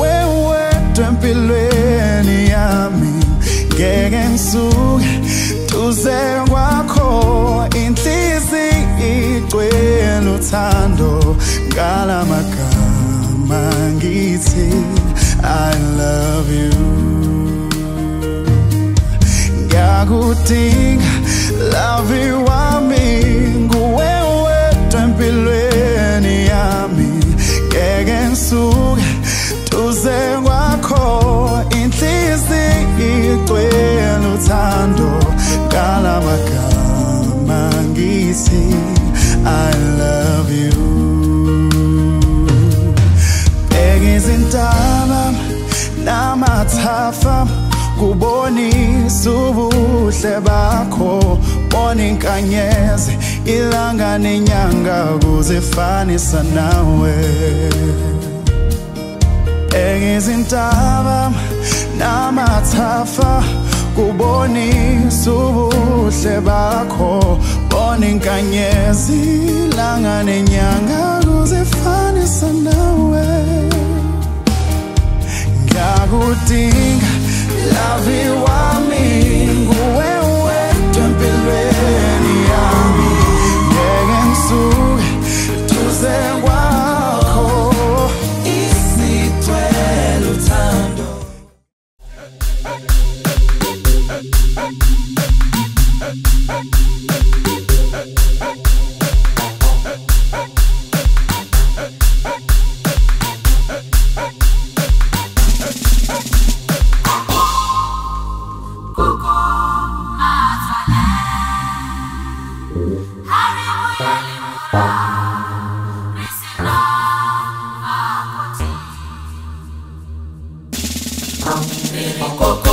wedwa empilweni yami ngeke ngisuke kwakho inhliziyo igcwele uthando. Ngalamagama ngithi I love you. Ngiyakudinga lavi wami ngithi I love you. Bekizintaba namathafa kubonisa ubuhle bakho. Bona inkanyezi ilanga nenyanga kuzifanisa nawe. Engizintaba namathafa kubonisa ubuhle bakho. nenkanyezi ilanga nenyanga kuzifanisa nawe ngiyakudinga lavi wami. Coco.